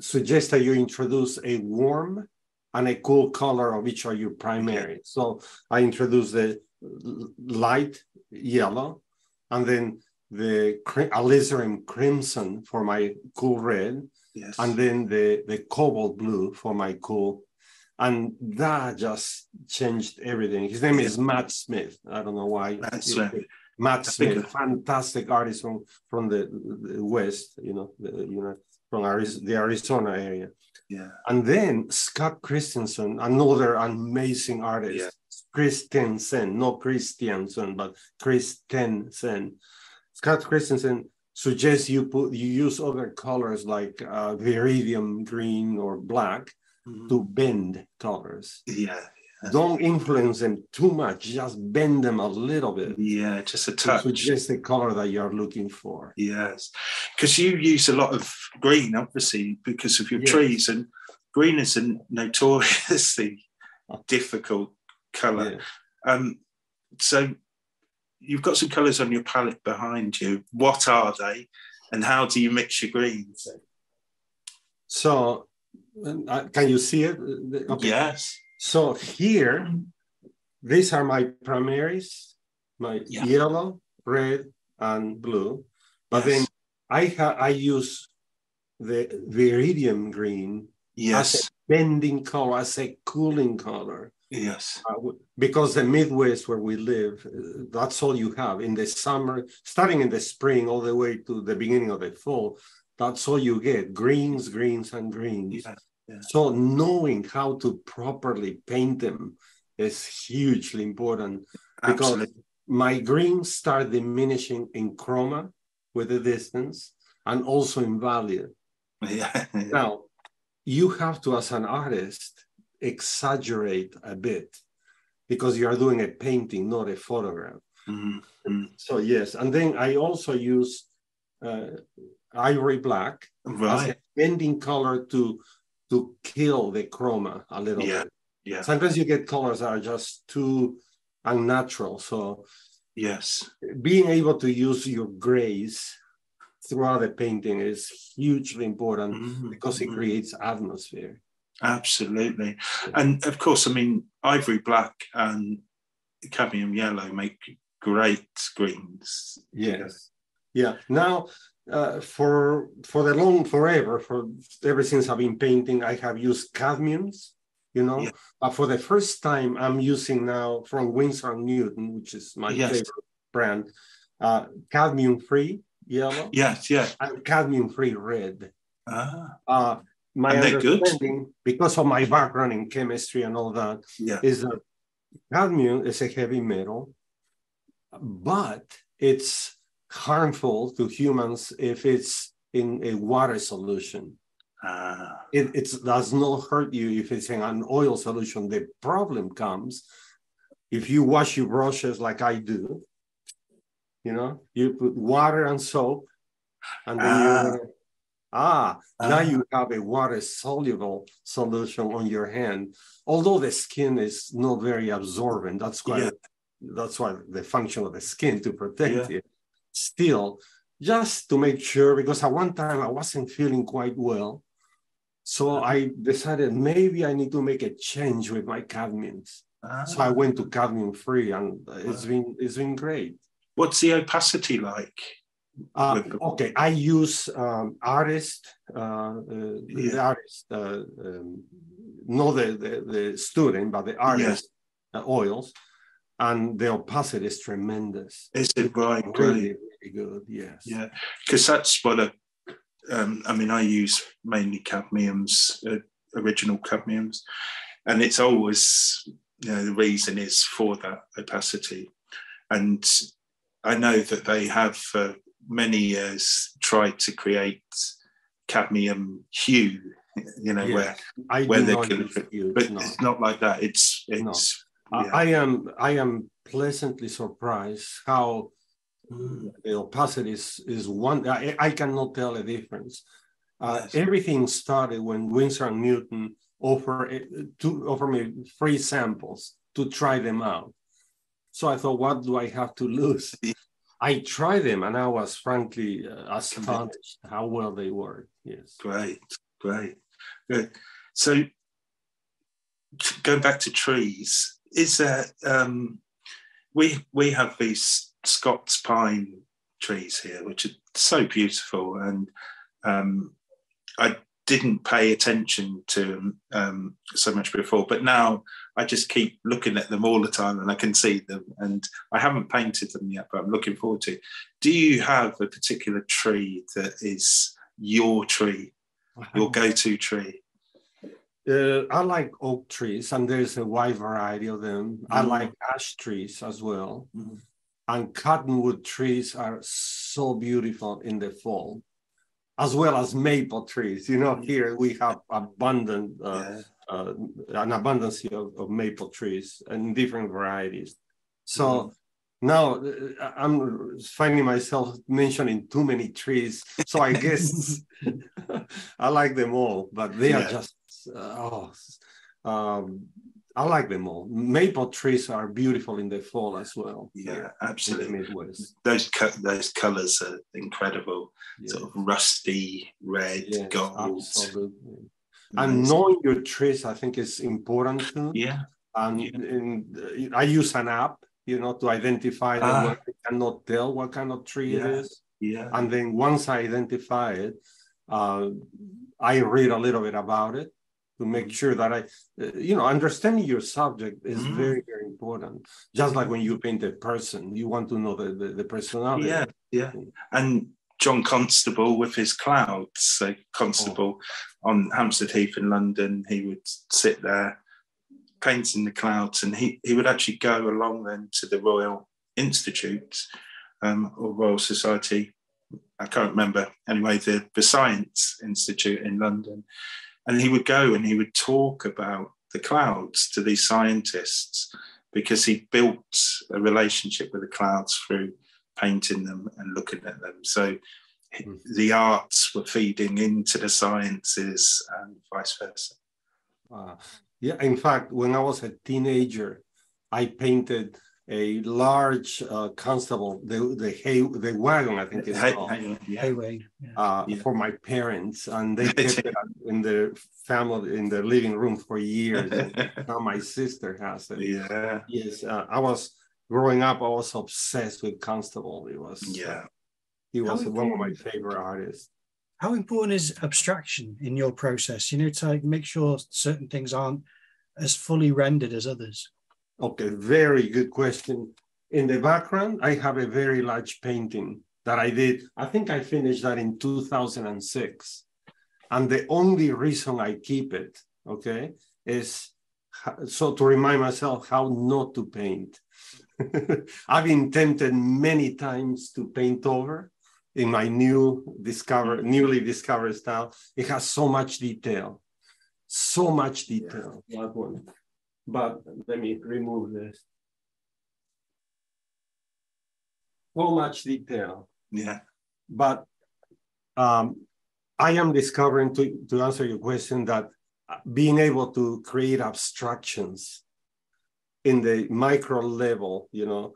suggested you introduce a warm and a cool color of each of your primary. So I introduced the light yellow, and then the alizarin crimson for my cool red, yes. and then the, the cobalt blue for my cool and that just changed everything. His name is Matt Smith. I don't know why. Matt Smith. Matt Smith, fantastic artist from from the, the West, you know, the, you know, from the Arizona area. Yeah. And then Scott Christensen, another amazing artist. Yeah. Christensen, not Christiansen, but Christensen. Scott Christensen suggests you put you use other colors like uh, viridian green or black mm-hmm. to bend colors. Yeah. Don't influence them too much. Just bend them a little bit. Yeah, just a touch. To suggest the color that you're looking for. Yes, because you use a lot of green, obviously, because of your yes. trees, and green is a notoriously difficult color. Yeah. Um, so you've got some colors on your palette behind you. What are they, and how do you mix your greens? So uh, can you see it? Okay. Yes. So here, these are my primaries, my yeah. yellow, red, and blue. But yes. then I ha- I use the viridian green yes. as a bending color, as a cooling color. Yes. Uh, because the Midwest where we live, uh, that's all you have. In the summer, starting in the spring all the way to the beginning of the fall, that's all you get greens, greens, and greens. Yeah. Yeah. So knowing how to properly paint them is hugely important because Absolutely. my greens start diminishing in chroma with the distance and also in value. Yeah. Now, you have to, as an artist, exaggerate a bit because you are doing a painting, not a photograph. Mm-hmm. So, yes. And then I also use uh, ivory black right. as a bending color to to kill the chroma a little yeah. bit. Yeah. Sometimes you get colors that are just too unnatural. So yes, being able to use your grays throughout the painting is hugely important mm-hmm. because it mm-hmm. creates atmosphere. Absolutely. And of course, I mean, ivory black and cadmium yellow make great greens. Yes. Yeah. Now, uh, for for the long forever for ever since I've been painting, I have used cadmiums, you know. Yeah. But for the first time, I'm using now from Winsor and Newton, which is my yes. favorite brand, uh, cadmium free yellow. Yes, yes. And cadmium free red. Ah. Uh, my and understanding, because of my background in chemistry and all that, yeah. is that cadmium is a heavy metal, but it's harmful to humans if it's in a water solution. Uh, it does not hurt you if it's in an oil solution. The problem comes if you wash your brushes like I do. You know, you put water and soap, and then uh, Ah, uh, now you have a water soluble solution on your hand. Although the skin is not very absorbent, that's why yeah. that's why the function of the skin to protect yeah. it. Still, just to make sure, because at one time I wasn't feeling quite well. So I decided maybe I need to make a change with my cadmiums. Ah. So I went to cadmium free and it's been it's been great. What's the opacity like? Uh, okay, I use um, artist, uh, uh, yeah. the artist, uh, um, not the, the, the, student, but the artist yes. Uh, oils, and the opacity is tremendous. Is it right? Really, really good. Yes. Yeah, because that's what a. Um, I mean, I use mainly cadmiums, uh, original cadmiums, and it's always you know the reason is for that opacity, and I know that they have for many years tried to create cadmium hue, you know, where I where they can, but no. it's not like that. It's it's. No. Yeah. I am I am pleasantly surprised how mm. the opacity is, is one. I, I cannot tell a difference. Uh, yes. Everything started when Winsor and Newton offer to offer me free samples to try them out. So I thought, what do I have to lose? I tried them and I was frankly uh, astonished how well they work. Yes. Great, great, good. So going back to trees, is there um, we we have these Scots pine trees here, which are so beautiful, and um, I didn't pay attention to um, so much before, but now I just keep looking at them all the time and I can see them. And I haven't painted them yet, but I'm looking forward to. Do you have a particular tree that is your tree, your go-to tree? Uh, I like oak trees, and there's a wide variety of them. Mm. I like ash trees as well. Mm. And cottonwood trees are so beautiful in the fall as well as maple trees. You know, here we have abundant, uh, yeah. uh, an abundance of, of, maple trees and different varieties. So mm. now uh, I'm finding myself mentioning too many trees. So I guess I like them all, but they yeah. are just, uh, oh, um, I like them all. Maple trees are beautiful in the fall as well. Yeah, absolutely. Those those colors are incredible. Yeah. Sort of rusty red, yes, gold. Absolutely. And knowing your trees, I think, is important too. Yeah. And, yeah. and I use an app, you know, to identify them. Ah. I cannot tell what kind of tree it is. Yeah. And then once I identify it, uh, I read a little bit about it to make sure that I, uh, you know, understanding your subject is mm. very, very important. Just like when you paint a person, you want to know the, the, the personality. Yeah, yeah. And John Constable with his clouds. So Constable oh. on Hampstead Heath in London, he would sit there painting the clouds, and he he would actually go along then to the Royal Institute um, or Royal Society. I can't remember. Anyway, the the Science Institute in London, and he would go and he would talk about the clouds to these scientists because he built a relationship with the clouds through painting them and looking at them. So mm. the arts were feeding into the sciences and vice versa. Uh, yeah, in fact, when I was a teenager, I painted a large uh, constable, the the hay the wagon, I think it's hay, called, hay, yeah. Hay Wain, yeah. Uh, yeah. for my parents, and they kept it in their family in their living room for years. now my sister has it. Yeah. Yes, uh, I was growing up. I was obsessed with Constable. It was uh, yeah. he was one of my favorite artists. How important is abstraction in your process? You know, to make sure certain things aren't as fully rendered as others. Okay, very good question. In the background, I have a very large painting that I did. I think I finished that in 2006. And the only reason I keep it, okay, is so to remind myself how not to paint. I've been tempted many times to paint over in my new discover, newly discovered style. It has so much detail, so much detail. Yeah. one but let me remove this. So much detail. Yeah. But um, I am discovering to, to answer your question that being able to create abstractions in the micro level, you know,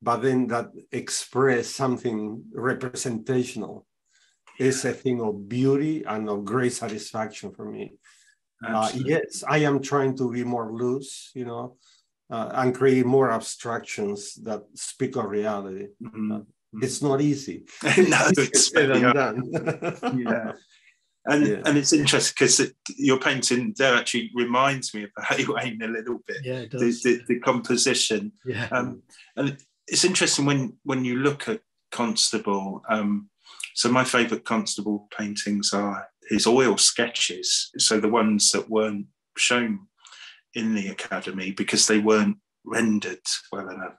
but then that express something representational is a thing of beauty and of great satisfaction for me. Uh, yes, I am trying to be more loose, you know, uh, and create more abstractions that speak of reality. Mm-hmm. Uh, it's not easy. no, it's better than done. yeah. And, yeah. and it's interesting because it, your painting there actually reminds me of Hay Wain a little bit. Yeah, it does. The, the, the composition. Yeah. Um, and it's interesting when when you look at Constable. Um, so my favourite Constable paintings are his oil sketches. So the ones that weren't shown in the academy because they weren't rendered well enough.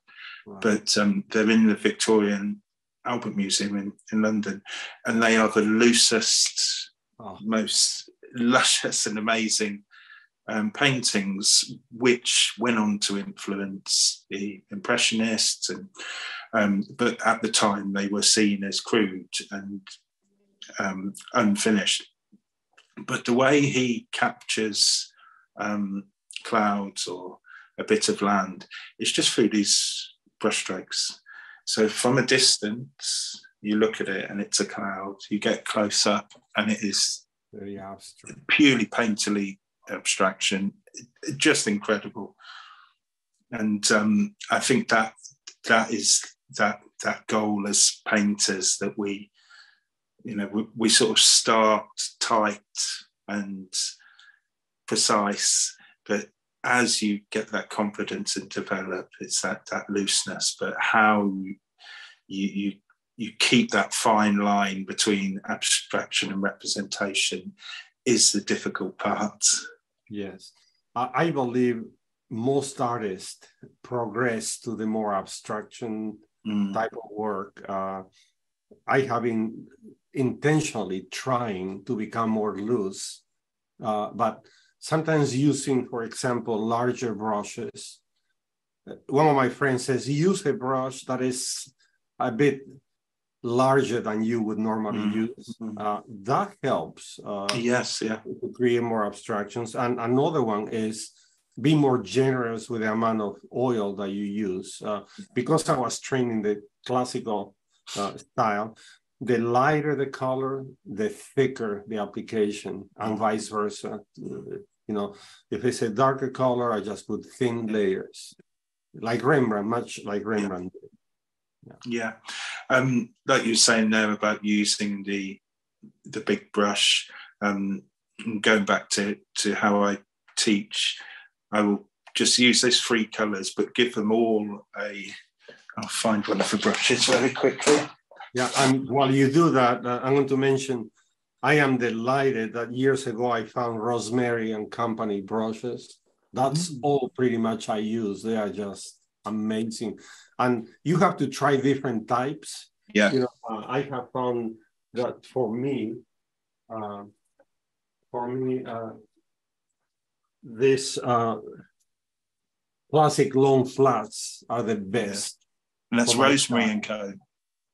Right. But um, they're in the Victoria and Albert Museum in, in London, and they are the loosest, oh. most luscious and amazing um, paintings, which went on to influence the Impressionists. And um, but at the time, they were seen as crude and um, unfinished. But the way he captures um, clouds or a bit of land is just through these brushstrokes. So from a distance, you look at it and it's a cloud. You get close up and it is very abstract, purely painterly abstraction, just incredible. And um, I think that that is that that goal as painters that we, you know, we, we sort of start tight and precise, but as you get that confidence and develop, it's that that looseness. But how you you you keep that fine line between abstraction and representation is the difficult part. Yes, I believe most artists progress to the more abstraction mm. type of work. Uh, I have been intentionally trying to become more loose, uh, but sometimes using, for example, larger brushes. One of my friends says, use a brush that is a bit larger than you would normally mm-hmm. use. Uh, that helps. Uh, yes, yeah. To create more abstractions. And another one is be more generous with the amount of oil that you use. Uh, because I was trained in the classical uh, style, the lighter the color, the thicker the application, and vice versa. You know, if it's a darker color, I just put thin layers, like Rembrandt, much like Rembrandt. Yeah, yeah. Um, like you were saying there about using the the big brush. Um, going back to to how I teach, I will just use those three colours, but give them all a. I'll find one of the brushes very quickly. Yeah, and while you do that, uh, I'm going to mention I am delighted that years ago I found Rosemary and Company brushes. That's mm. all pretty much I use. They are just amazing. And you have to try different types. Yeah. You know, uh, I have found that for me, uh, for me, uh, this uh, classic long flats are the best. And that's Rosemary and Co.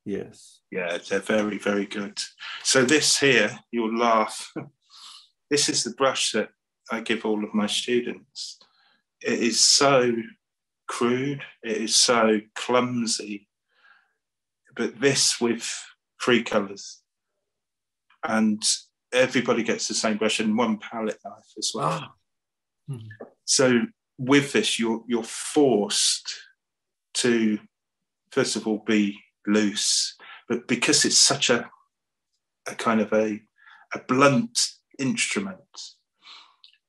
Yes. Yeah, they're very, very good. So this here, you'll laugh. this is the brush that I give all of my students. It is so crude, it is so clumsy, but this with three colours. And everybody gets the same brush and one palette knife as well. Oh. Mm-hmm. So with this, you're you're forced to first of all be loose. But because it's such a, a kind of a, a blunt instrument,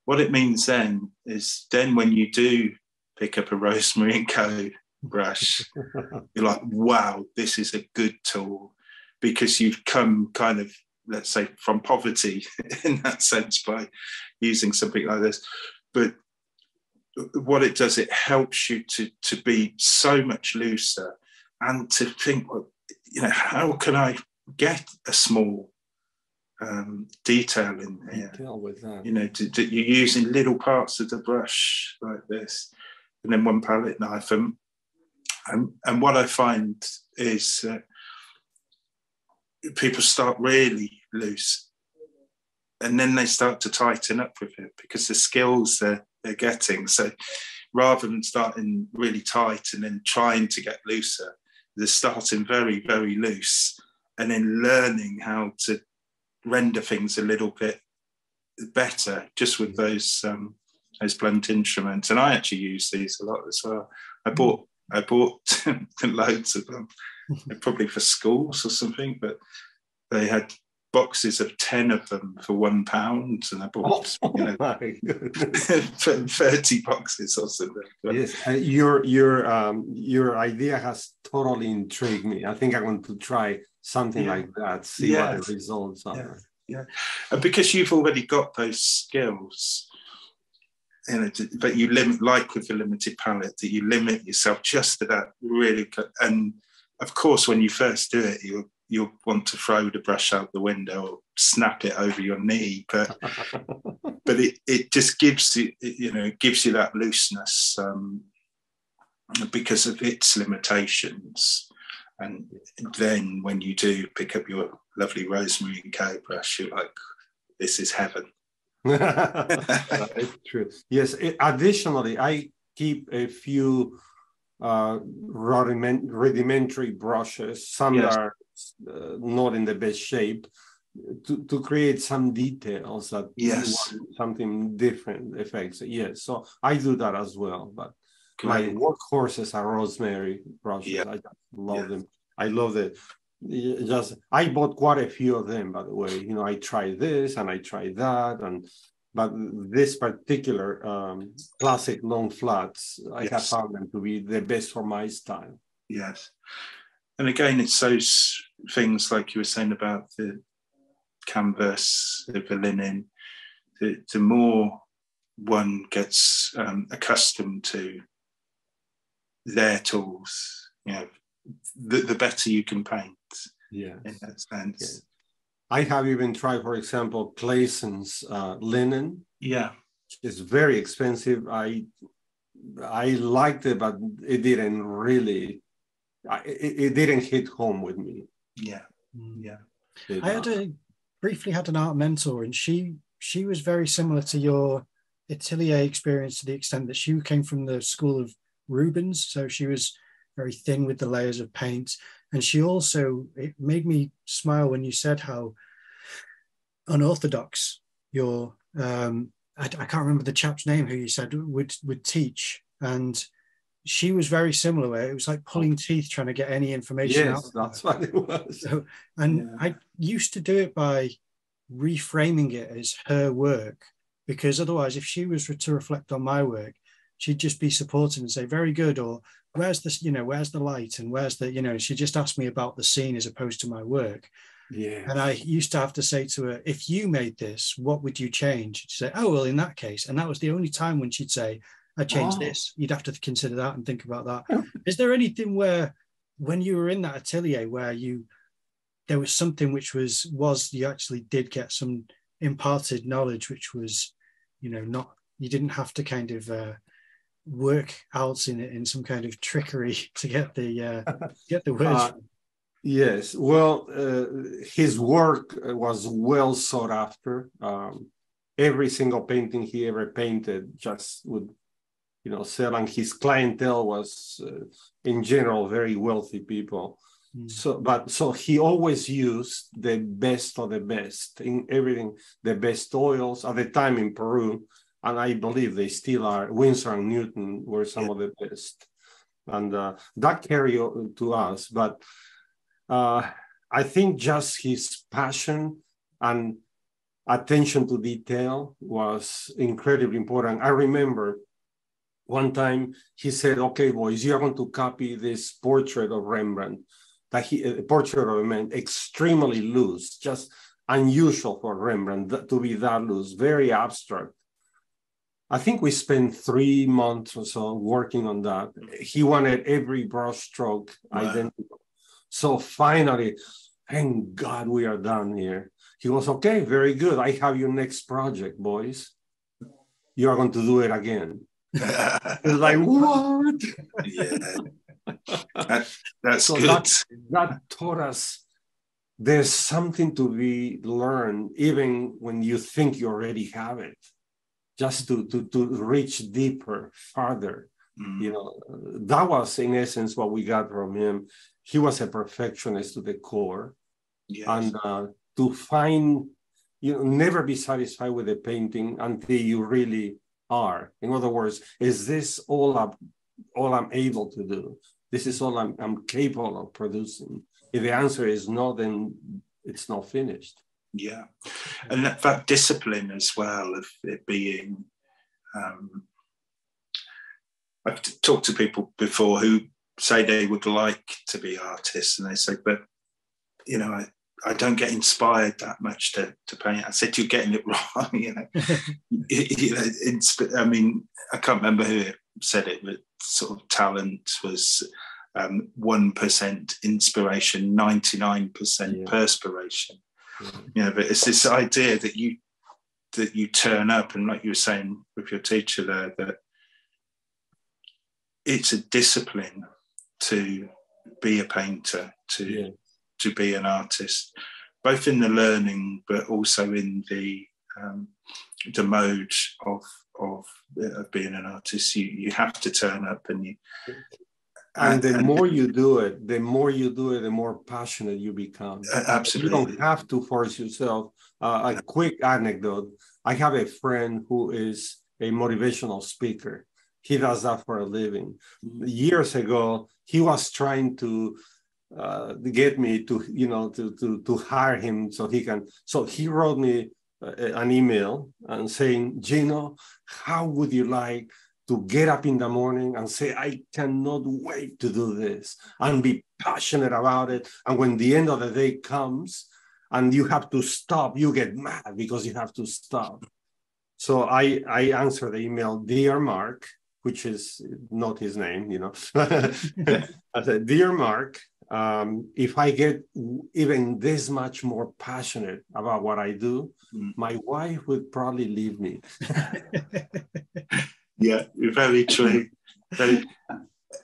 what it means then is then when you do pick up a Rosemary and Co brush, you're like, wow, this is a good tool because you've come kind of, let's say, from poverty in that sense by using something like this. But what it does, it helps you to, to be so much looser and to think, well, you know, how can I get a small um, detail in here? Detail with that. You know, to, to, you're using little parts of the brush like this, and then one palette knife. And, and, and what I find is uh, people start really loose and then they start to tighten up with it because the skills they're, they're getting. So rather than starting really tight and then trying to get looser, they're starting very, very loose and then learning how to render things a little bit better just with those um, those blunt instruments. And I actually use these a lot as well. I bought I bought loads of them, probably for schools or something, but they had boxes of 10 of them for one pound and I bought oh, you know, 30 boxes or something. Yes, uh, your your um, your idea has totally intrigued me. I think I want to try something yeah. like that, see yes. what the results are. Yeah. yeah. And because you've already got those skills, you know, but you limit, like with the limited palette, that you limit yourself just to that really. And of course, when you first do it, you you'll want to throw the brush out the window or snap it over your knee but but it, it just gives you you know it gives you that looseness um, because of its limitations. And then when you do pick up your lovely Rosemary and Co brush you're like this is heaven. True. Yes additionally i keep a few uh, rudimentary brushes some yes. are not in the best shape to, to create some details that yes. something different effects. Yes so i do that as well but my workhorses are rosemary brushes. Yeah. i love yeah. them. I love the just i bought quite a few of them by the way. You know i tried this and i tried that and but this particular um, classic long flats i yes. have found them to be the best for my style. Yes. And again, it's those things like you were saying about the canvas, the linen. The, the more one gets um, accustomed to their tools, you know, the, the better you can paint. Yeah, in that sense. Yeah. I have even tried, for example, Claessens uh, linen. Yeah, it's very expensive. I I liked it, but it didn't really it, it didn't hit home with me. Yeah, mm. yeah. I had a briefly had an art mentor, and she she was very similar to your atelier experience to the extent that she came from the school of Rubens, so she was very thin with the layers of paint, and she also it made me smile when you said how unorthodox your um, I, I can't remember the chap's name who you said would would teach. And she was very similar where it was like pulling teeth trying to get any information yes, out. that's what it was. So, and yeah. I used to do it by reframing it as her work because otherwise, if she was to reflect on my work, she'd just be supporting and say, very good, or where's this, you know, where's the light and where's the, you know, she just asked me about the scene as opposed to my work. Yeah. And I used to have to say to her, if you made this, what would you change? She'd say, oh, well, in that case. And that was the only time when she'd say, I changed oh. this. You'd have to consider that and think about that. Is there anything where, when you were in that atelier, where you there was something which was was you actually did get some imparted knowledge, which was, you know, not you didn't have to kind of uh, work out in it in some kind of trickery to get the uh, get the words. Uh, yes, well, uh, his work was well sought after. Um, every single painting he ever painted just would you know, selling his clientele was uh, in general very wealthy people. Mm. So, but so he always used the best of the best in everything, the best oils at the time in Peru, and I believe they still are. Winsor and Newton were some yeah. of the best, and uh, that carried to us. But uh, I think just his passion and attention to detail was incredibly important. I remember one time he said, okay, boys, you're going to copy this portrait of Rembrandt, that he, a portrait of a man extremely loose, just unusual for Rembrandt to be that loose, very abstract. I think we spent three months or so working on that. He wanted every brush stroke wow. identical. So finally, thank God we are done here. He was okay, very good. I have your next project, boys. You are going to do it again it's like what? Yeah, that, that's so good. That, that taught us there's something to be learned even when you think you already have it just to to, to reach deeper farther mm. you know that was in essence what we got from him he was a perfectionist to the core yes. and uh, to find you know never be satisfied with a painting until you really are in other words is this all I'm, all i'm able to do this is all i'm, I'm capable of producing if the answer is no, then it's not finished. Yeah, and that, that discipline as well of it being. Um, I've talked to people before who say they would like to be artists, and they say, but you know, I, I don't get inspired that much to, to paint. I said, you're getting it wrong. you know, you know insp- I mean, I can't remember who said it, but sort of talent was um, 1% inspiration, 99% yeah. perspiration. Yeah. You know, but it's this idea that you that you turn up and like you were saying with your teacher there, that it's a discipline to be a painter, to yeah. To be an artist, both in the learning but also in the um, the mode of of of being an artist. You you have to turn up and you and the more you do it, the more you do it, the more passionate you become. Absolutely. You don't have to force yourself. Uh, a quick anecdote I have a friend who is a motivational speaker. He does that for a living. Years ago, he was trying to uh, get me to, you know, to, to, to hire him so he can. So he wrote me uh, an email and saying, Gino, how would you like to get up in the morning and say, I cannot wait to do this and be passionate about it. And when the end of the day comes and you have to stop, you get mad because you have to stop. So I, I answer the email, Dear Mark, which is not his name, you know. I said, Dear Mark, um, if I get even this much more passionate about what I do, mm. my wife would probably leave me. yeah, very true. Very,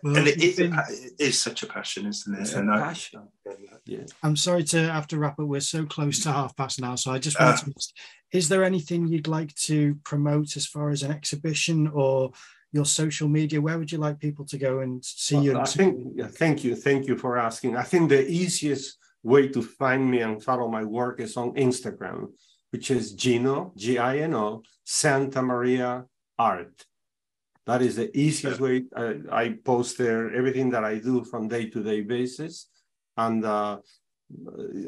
well, and it is, been, it is such a passion, isn't it? and passion. I, yeah. I'm sorry to have to wrap up. We're so close to half past now, so I just want uh, to ask: Is there anything you'd like to promote as far as an exhibition or your social media? Where would you like people to go and see well, you? I think. Thank you, thank you for asking. I think the easiest way to find me and follow my work is on Instagram, which is Gino G I N O Santa Maria Art. That is the easiest way. I, I post there everything that I do from day to day basis. And uh,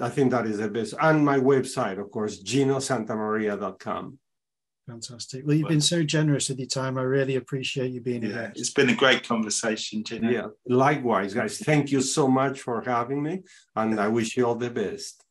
I think that is the best. And my website, of course, ginosantamaria.com. Fantastic. Well, you've been so generous with your time. I really appreciate you being yeah, here. It's been a great conversation, Gino. Yeah, likewise, guys. Thank you so much for having me, and I wish you all the best.